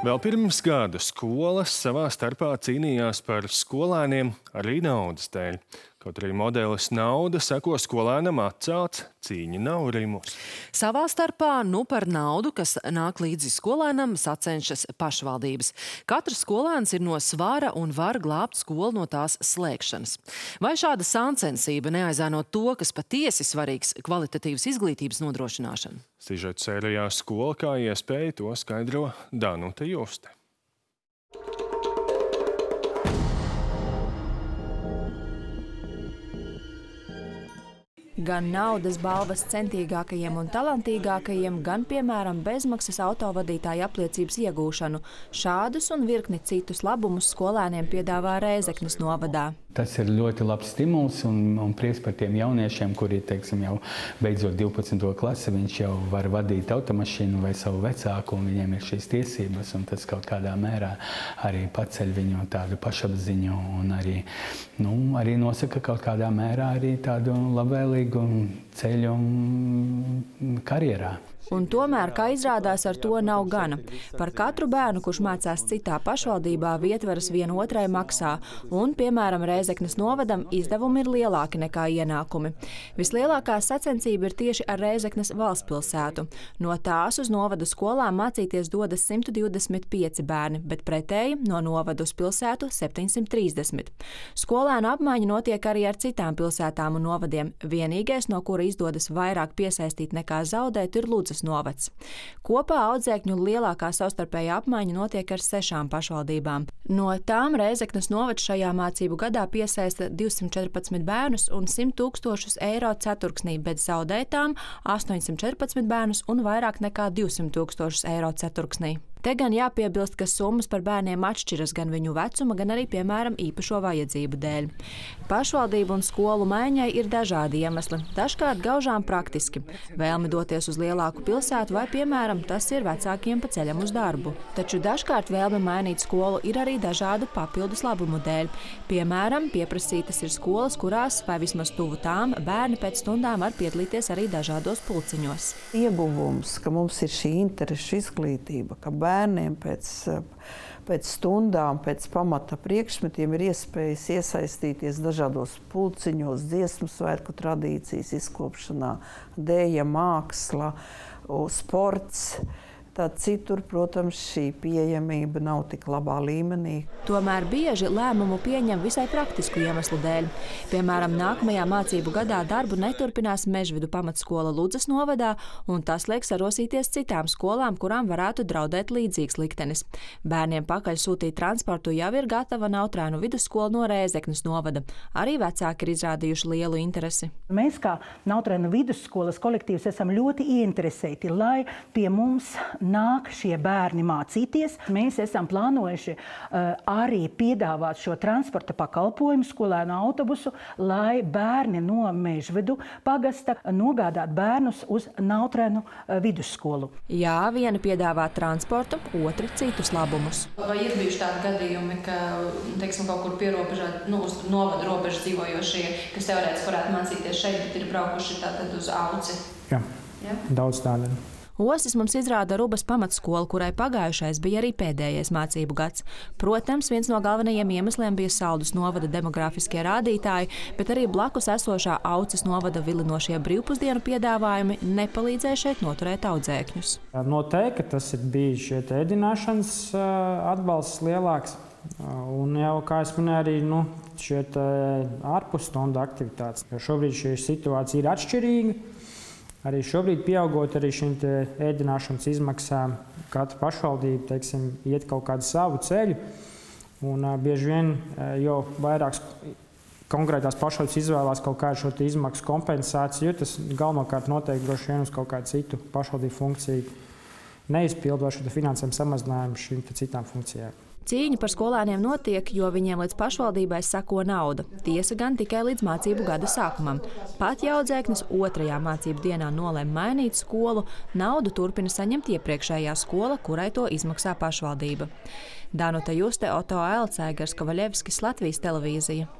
Vēl pirms gada skolas savā starpā cīnījās par skolēniem arī naudas dēļ. Kaut arī modelis nauda seko skolēnam atcelts, cīņa nav rimus. Savā starpā nu par naudu, kas nāk līdzi skolēnam, sacenšas pašvaldības. Katrs skolēns ir no svara un var glābt skolu no tās slēgšanas. Vai šāda sāncensība neaizēno to, kas patiesi svarīgs kvalitatīvas izglītības nodrošināšana? Sižeta sērijā skola kā iespēja to skaidro Danuta Juste. Gan naudas balvas centīgākajiem un talantīgākajiem, gan, piemēram, bezmaksas autovadītāja apliecības iegūšanu. Šādus un virkni citus labumus skolēniem piedāvā Rēzeknes novadā. Tas ir ļoti labs stimuls un, un prieks par tiem jauniešiem, kuri, teiksim, jau beidzot 12. klasi, viņš jau var vadīt automašīnu vai savu vecāku, un viņiem ir šīs tiesības, un tas kaut kādā mērā arī paceļ viņu tādu pašapziņu un arī, nu, arī nosaka kaut kādā mērā arī tādu labvēlīgu cieľom kariéra. Un tomēr, kā izrādās, ar to nav gana. Par katru bērnu, kurš mācās citā pašvaldībā, vietvaras vienotrai maksā, un, piemēram, Rēzeknes novadam izdevumi ir lielāki nekā ienākumi. Vislielākā sacensība ir tieši ar Rēzeknes valstspilsētu. No tās uz novadu skolām mācīties dodas 125 bērni, bet pretēji no novadu uz pilsētu 730. Skolēnu apmaiņa notiek arī ar citām pilsētām un novadiem. Vienīgais, no kura izdodas vairāk piesaistīt nekā zaudēt, ir Lūdzes Rīgas novads. Kopā audzēkņu lielākā savstarpējā apmaiņa notiek ar sešām pašvaldībām. No tām Rēzeknes novads šajā mācību gadā piesaista 214 bērnus un 100 tūkstošus eiro ceturksnī, bet zaudētām 814 bērnus un vairāk nekā 200 tūkstošus eiro ceturksnī. Te gan jāpiebilst, ka summas par bērniem atšķiras gan viņu vecuma, gan arī, piemēram, īpašo vajadzību dēļ. Pašvaldību un skolu maiņai ir dažādi iemesli. Dažkārt gaužām praktiski - vēlme doties uz lielāku pilsētu vai, piemēram, tas ir vecākiem pa ceļam uz darbu. Taču dažkārt vēlme mainīt skolu ir arī dažādu papildus labumu dēļ. Piemēram, pieprasītas ir skolas, kurās, vai vismaz tuvu tām, bērni pēc stundām var piedalīties arī dažādos pulciņos. Ieguvums, ka mums ir šī interešu izglītība, ka bērni bērniem pēc, pēc stundām, pēc pamata priekšmetiem ir iespējas iesaistīties dažādos pulciņos, dziesmu svētku tradīcijas izkopšanā, dēja māksla, sports. Tad citur, protams, šī pieejamība nav tik labā līmenī. Tomēr bieži lēmumu pieņem visai praktisku iemeslu dēļ. Piemēram, nākamajā mācību gadā darbu neturpinās Mežvidu pamatskola Ludzas novadā, un tas liek sarosīties citām skolām, kurām varētu draudēt līdzīgs liktenis. Bērniem pakaļ sūtīt transportu jau ir gatava Nautrēnu vidusskola no Rēzeknes novada. Arī vecāki ir izrādījuši lielu interesi. Mēs kā Nautrēnu vidusskolas kolektīvs esam ļoti ieinteresēti, lai pie mums nāk šie bērni mācīties. Mēs esam plānojuši uh, arī piedāvāt šo transporta pakalpojumu, skolēnu autobusu, lai bērni no Mežvedu pagasta nogādāt bērnus uz Nautrēnu uh, vidusskolu. Jā, viena piedāvā transportu, otra citus labumus. Vai ir bijuši tādi gadījumi, ka teiksim, kaut kur pierobežā, nu, uz novada robežas dzīvojošie, kas teorētiski varētu mācīties šeit, bet ir braukuši tātad uz auci? Jā, Jā? daudz tādu. Osis mums izrāda Rubas pamatskolu, kurai pagājušais bija arī pēdējais mācību gads. Protams, viens no galvenajiem iemesliem bija saldus novada demografiskie rādītāji, bet arī blakus esošā auces novada vilinošie brīvpusdienu piedāvājumi nepalīdzēja šeit noturēt audzēkņus. Noteikti tas ir bijis šie ēdināšanas atbalsts lielāks. Un jau, kā es minēju, arī nu, šie ārpusstundu aktivitātes. Jo šobrīd šī situācija ir atšķirīga. Arī šobrīd, pieaugot arī šīm ēdināšanas izmaksām, katra pašvaldība teiksim, iet kaut kādu savu ceļu. Un, uh, bieži vien uh, jau vairākas konkrētās pašvaldības izvēlās kaut kādu šo izmaksu kompensāciju, jo tas galvenokārt noteikti droši vien uz kaut kādu citu pašvaldību funkciju neizpildu vai šo finansējumu samazinājumu šīm citām funkcijām. Cīņa par skolēniem notiek, jo viņiem līdz pašvaldībai sako nauda. Tiesa gan tikai līdz mācību gada sākumam. Pat jaudzēknis otrajā mācību dienā nolēma mainīt skolu, naudu turpina saņemt iepriekšējā skola, kurai to izmaksā pašvaldība. Danuta Juste, Oto Elcēgars, Kavaļevskis, Latvijas televīzija.